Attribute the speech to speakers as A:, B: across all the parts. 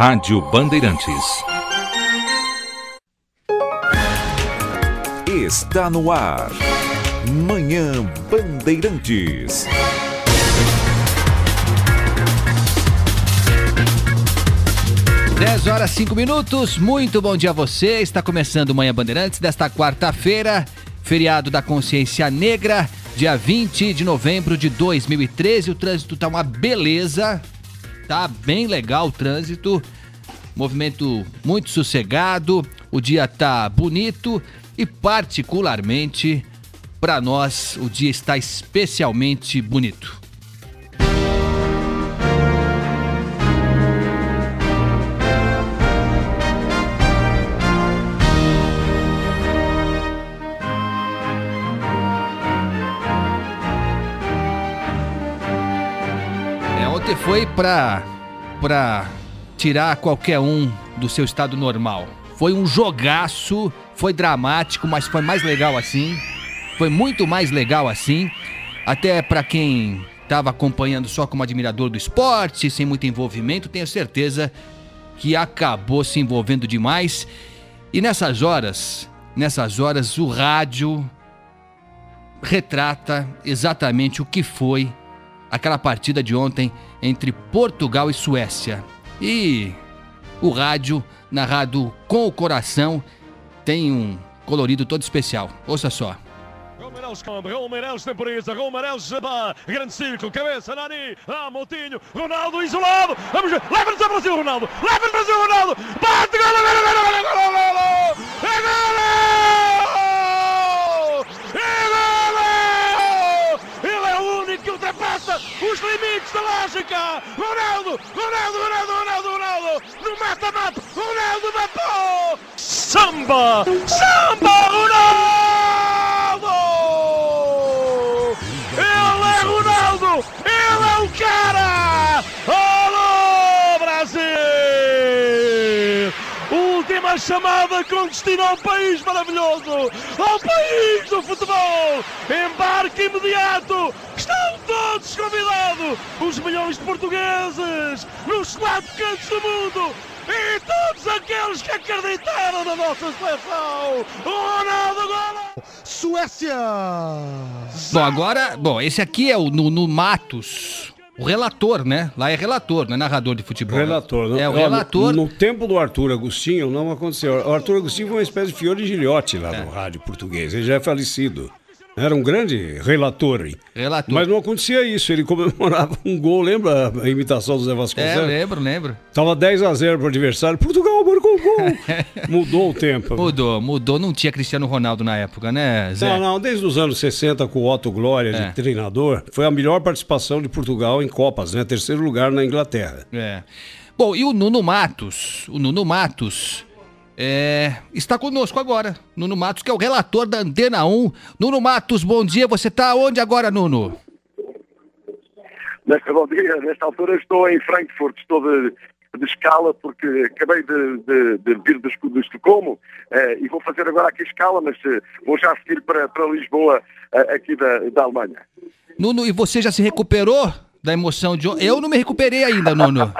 A: Rádio Bandeirantes. Está no ar. Manhã Bandeirantes.
B: Dez horas cinco minutos. Muito bom dia a você. Está começando Manhã Bandeirantes desta quarta-feira, feriado da Consciência Negra, dia 20 de novembro de 2013. O trânsito tá uma beleza. Tá bem legal o trânsito. Movimento muito sossegado. O dia tá bonito e particularmente para nós o dia está especialmente bonito. Foi para para tirar qualquer um do seu estado normal. Foi um jogaço, foi dramático, mas foi mais legal assim. Foi muito mais legal assim. Até para quem estava acompanhando só como admirador do esporte, sem muito envolvimento, tenho certeza que acabou se envolvendo demais. E nessas horas, nessas horas o rádio retrata exatamente o que foi aquela partida de ontem entre Portugal e Suécia. E o rádio, narrado com o coração, tem um colorido todo especial. Ouça só.
C: Grande círculo, cabeça, Nani, Moutinho, Ronaldo isolado, vamos, leva-nos Brasil, Ronaldo, leva-nos Brasil, Ronaldo, bate, gol, gol, gol, gol, gol, gol, gol, é gol, é! Os limites da lógica, Ronaldo, Ronaldo, Ronaldo, Ronaldo, Ronaldo, no mata-mata, Ronaldo matou! Samba, samba, Ronaldo! Ele é Ronaldo! Ele é o cara! Alô, Brasil! Última chamada com destino a um país maravilhoso! Ao país do futebol! Embarque imediato! Todos convidados! Os milhões de portugueses! Nos quatro cantos do mundo! E todos aqueles que acreditaram na nossa seleção! Ronaldo Golo!
D: Suécia!
B: Bom, agora, bom, esse aqui é o Nuno Matos, o relator, né? Lá é relator, não é narrador de futebol.
E: Relator. não-
B: É, o relator.
E: No, no tempo do Arthur Agostinho não aconteceu. O Arthur Agostinho foi uma espécie de Fiore Gilhote lá
B: É.
E: no rádio português. Ele já é falecido. Era um grande relator. hein?
B: Relator.
E: Mas não acontecia isso. Ele comemorava um gol. Lembra a imitação do Zé
B: É,
E: Vasconcelos?
B: lembro, lembro.
E: Tava 10 a 0 pro adversário. Portugal marcou um gol. Mudou o tempo.
B: Mudou, mudou. Não tinha Cristiano Ronaldo na época, né, Zé?
E: Não, não, desde os anos 60 com o Otto Glória de
B: É.
E: treinador, foi a melhor participação de Portugal em Copas, né? Terceiro lugar na Inglaterra.
B: É. Bom, e o Nuno Matos, o Nuno Matos é, está conosco agora. Nuno Matos, que é o relator da Antena 1. Nuno Matos, bom dia. Você está onde agora, Nuno?
F: Nesta, bom dia, nesta altura estou em Frankfurt, estou de, de escala porque acabei de, de- de vir de Estocolmo eh, e vou fazer agora aqui escala, mas eh, vou já seguir para, para Lisboa, eh, aqui da, da Alemanha.
B: Nuno, e você já se recuperou da emoção de ontem? Eu não me recuperei ainda, Nuno.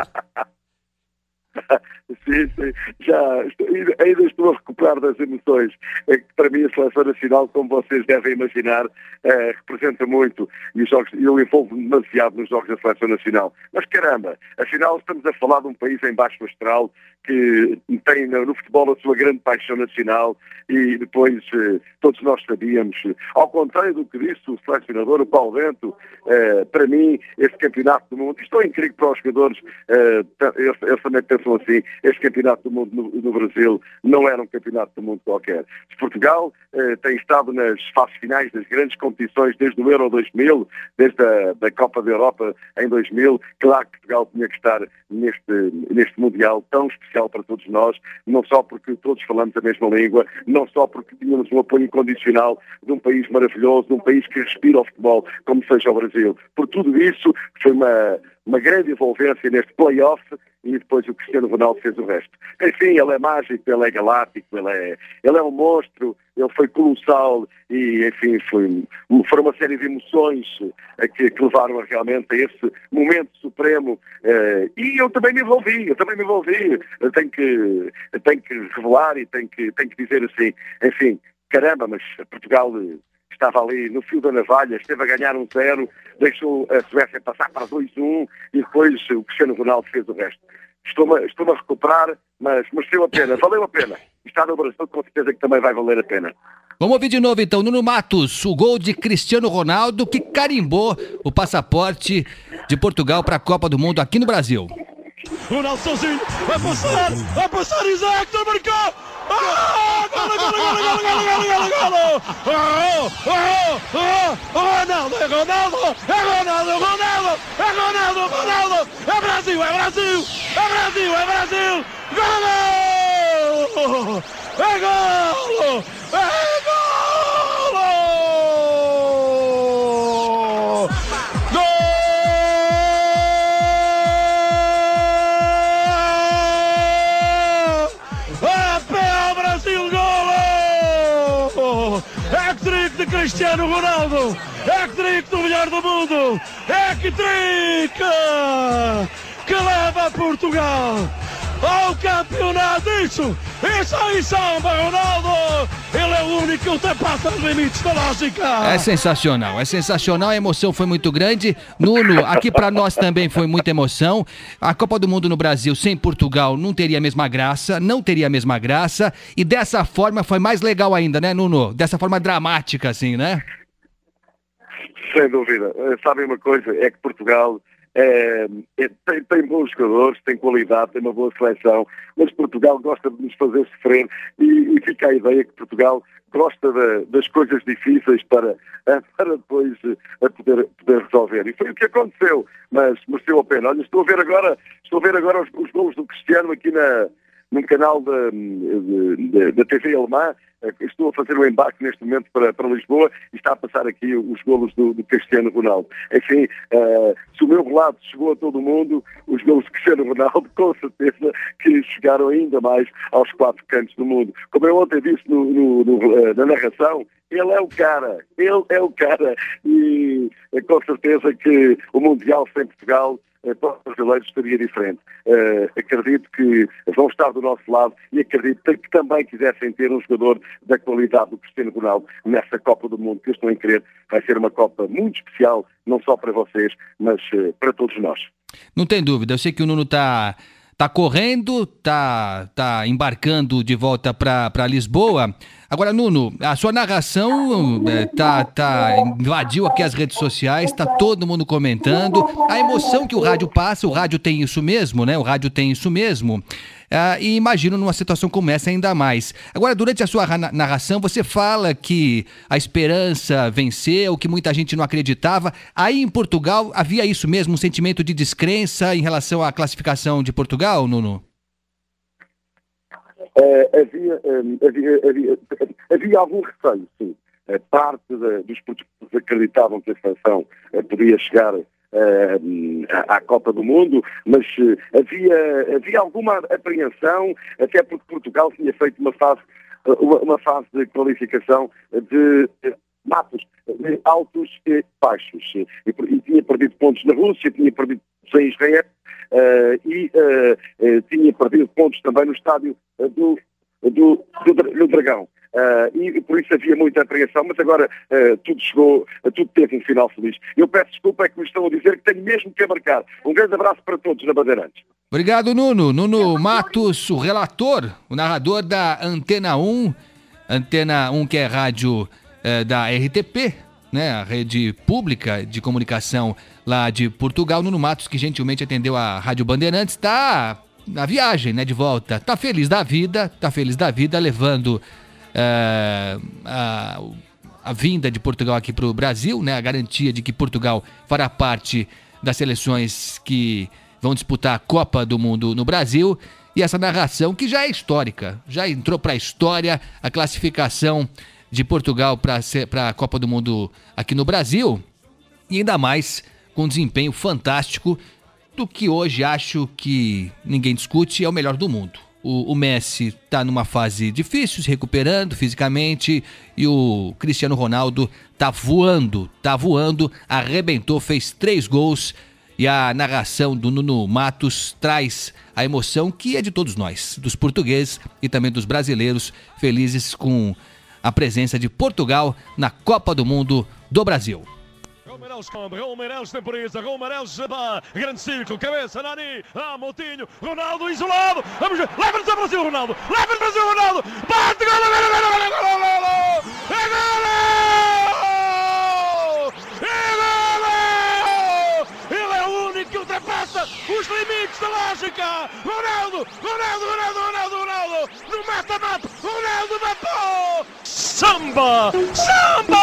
F: Sim, sim, já estou- ainda, estou a recuperar das emoções. É para mim a seleção nacional, como vocês devem imaginar, eh, representa muito e os jogos, eu envolvo-me demasiado nos jogos da seleção nacional. Mas caramba, afinal estamos a falar de um país em baixo astral que tem no futebol a sua grande paixão nacional e depois eh, todos nós sabíamos, ao contrário do que disse o selecionador, o Paulo Bento, eh, para mim esse campeonato do mundo, isto é incrível para os jogadores, eh, eles também pensam assim, este campeonato do mundo no, no Brasil não era um campeonato do mundo qualquer. Portugal eh, tem estado nas fases finais das grandes competições desde o Euro 2000, desde a da Copa da Europa em 2000, claro que Portugal tinha que estar neste, neste Mundial tão especial para todos nós, não só porque todos falamos a mesma língua, não só porque tínhamos um apoio incondicional de um país maravilhoso, de um país que respira o futebol, como seja o Brasil. Por tudo isso, foi uma, uma grande envolvência neste play-off e depois o Cristiano Ronaldo fez o resto. Enfim, ele é mágico, ele é galáctico, ele é, ele é um monstro, ele foi colossal e, enfim, foi, foi uma série de emoções eh, que, que levaram realmente a esse momento supremo. Eh, e eu também me envolvi, eu também me envolvi. Eu tenho que, tenho que revelar e tenho que, tenho que dizer assim, enfim, caramba, mas Portugal estava ali no fio da navalha, esteve a ganhar um zero, deixou a Suécia passar para 2-1 e depois o Cristiano Ronaldo fez o resto. Estou-me estou a recuperar, mas mereceu a pena, valeu a pena. Está no Brasil, com certeza que também vai valer a pena.
B: Vamos ouvir de novo então, Nuno Matos, o gol de Cristiano Ronaldo que carimbou o passaporte de Portugal para a Copa do Mundo aqui no Brasil.
C: Ronaldo sozinho, vai passar, vai passar Isaac, marcou! Ah, golo, golo, golo, golo, golo, golo, golo! Oh, oh, oh, Ronaldo, é Ronaldo, é Ronaldo, Ronaldo, é Ronaldo, Ronaldo, é Brasil, é Brasil, é Brasil, é Brasil, golo! É golo! É Cristiano Ronaldo, hat-trick do melhor do mundo, hat-trick que leva Portugal ao campeonato. Isso, isso aí samba, Ronaldo. Ele é o único que ultrapassa os limites da lógica.
B: É sensacional, é sensacional. A emoção foi muito grande. Nuno, aqui para nós também foi muita emoção. A Copa do Mundo no Brasil sem Portugal não teria a mesma graça, não teria a mesma graça. E dessa forma foi mais legal ainda, né, Nuno? Dessa forma dramática, assim, né?
F: Sem dúvida. Eh, sabem uma coisa? É que Portugal é, é, tem, tem, bons jogadores, tem qualidade, tem uma boa seleção, mas Portugal gosta de nos fazer sofrer e, e fica a ideia que Portugal gosta de, das coisas difíceis para, para depois a eh, poder, poder resolver. E foi o que aconteceu, mas mereceu a pena. Olha, estou a ver agora, estou a ver agora os, os gols do Cristiano aqui na, num canal da TV alemã. Eh, estou a fazer o um embarque neste momento para, para Lisboa e está a passar aqui os golos do, do Cristiano Ronaldo. Enfim, uh, se o meu relato chegou a todo mundo, os golos do Cristiano Ronaldo, com certeza que chegaram ainda mais aos quatro cantos do mundo. Como eu ontem disse no, no, no, uh, na narração, ele é o cara, ele é o cara e com certeza que o Mundial sem Portugal eh, para os brasileiros seria diferente. Uh, acredito que vão estar do nosso lado e acredito que também quisessem ter um jogador da qualidade do Cristiano Ronaldo nessa Copa do Mundo, que eu estou em querer. Vai ser uma Copa muito especial, não só para vocês, mas uh, para todos nós.
B: Não tem dúvida, eu sei que o Nuno está tá correndo, tá, tá embarcando de volta para Lisboa. Agora, Nuno, a sua narração é, tá, tá invadiu aqui as redes sociais, tá todo mundo comentando. A emoção que o rádio passa, o rádio tem isso mesmo, né? O rádio tem isso mesmo. Ah, e imagino numa situação como essa ainda mais. Agora, durante a sua narração, você fala que a esperança venceu, que muita gente não acreditava. Aí em Portugal havia isso mesmo, um sentimento de descrença em relação à classificação de Portugal, Nuno?
F: Uh, havia, um, havia, havia, havia, algum receio, sim. Uh, parte de, dos portugueses acreditavam que a seleção uh, podia chegar à Copa do Mundo, mas havia, havia alguma apreensão, até porque Portugal tinha feito uma fase, uma, uma fase de qualificação de mapas altos e baixos. E, e, tinha perdido pontos na Rússia, tinha perdido pontos em Israel e tinha perdido pontos também no estádio do, do, do, do Dragão. Uh, e por isso havia muita apreensão, mas agora uh, tudo chegou, uh, tudo teve um final feliz. Eu peço desculpa, é que me estão a dizer que tenho mesmo que abarcar. Um grande abraço para todos na Bandeirantes.
B: Obrigado, Nuno. Nuno Matos, o relator, o narrador da Antena 1, Antena 1 que é rádio da RTP, né, a rede pública de comunicação lá de Portugal. Nuno Matos, que gentilmente atendeu a Rádio Bandeirantes, está na viagem, né, de volta. Tá feliz da vida, tá feliz da vida, levando é, a, a vinda de Portugal aqui para o Brasil, né, a garantia de que Portugal fará parte das seleções que vão disputar a Copa do Mundo no Brasil. E essa narração que já é histórica, já entrou para a história a classificação de Portugal para a Copa do Mundo aqui no Brasil. E ainda mais com um desempenho fantástico do que hoje acho que ninguém discute, é o melhor do mundo. O, o Messi está numa fase difícil, se recuperando fisicamente, e o Cristiano Ronaldo tá voando, tá voando, arrebentou, fez três gols. E a narração do Nuno Matos traz a emoção que é de todos nós, dos portugueses e também dos brasileiros, felizes com a presença de Portugal na Copa do Mundo do Brasil.
C: Raul esconde, Raul Meireles temporiza, Raul Meireles dá, grande círculo, cabeça, Nani, ah, Moutinho, Ronaldo isolado, vamos ver, leva-nos ao Brasil, Ronaldo, leva-nos ao Brasil, Ronaldo, bate, gol, gol, gol, gol, gol, gol, gol, é gol! É gol! Ele é o único que ultrapassa os limites da lógica, Ronaldo, Ronaldo, Ronaldo, Ronaldo, Ronaldo, no mata-mata, Ronaldo matou! Samba! Samba,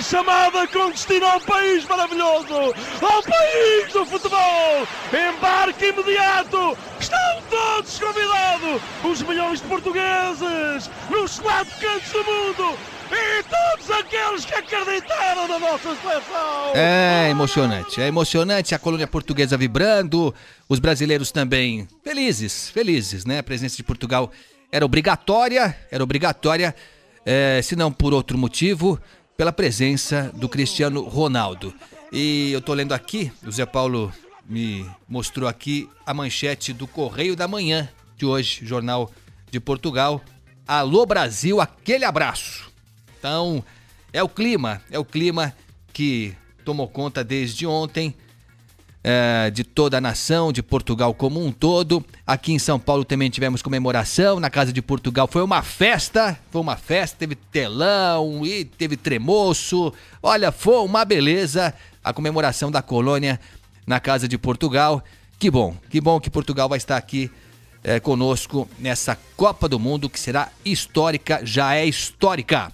C: Chamada com destino ao país maravilhoso! Ao país do futebol! Embarque imediato! Estão todos convidados! Os milhões de portugueses! Nos quatro cantos do mundo! e todos aqueles que acreditaram na nossa seleção.
B: É emocionante, é emocionante a colônia portuguesa vibrando, os brasileiros também felizes, felizes, né? A presença de Portugal era obrigatória, era obrigatória, é, se não por outro motivo, pela presença do Cristiano Ronaldo. E eu tô lendo aqui, o Zé Paulo me mostrou aqui a manchete do Correio da Manhã de hoje, Jornal de Portugal. Alô Brasil, aquele abraço. Então, é o clima, é o clima que tomou conta desde ontem é, de toda a nação, de Portugal como um todo. Aqui em São Paulo também tivemos comemoração. Na Casa de Portugal foi uma festa, foi uma festa, teve telão e teve tremoço. Olha, foi uma beleza a comemoração da colônia na Casa de Portugal. Que bom, que bom que Portugal vai estar aqui é, conosco nessa Copa do Mundo que será histórica, já é histórica.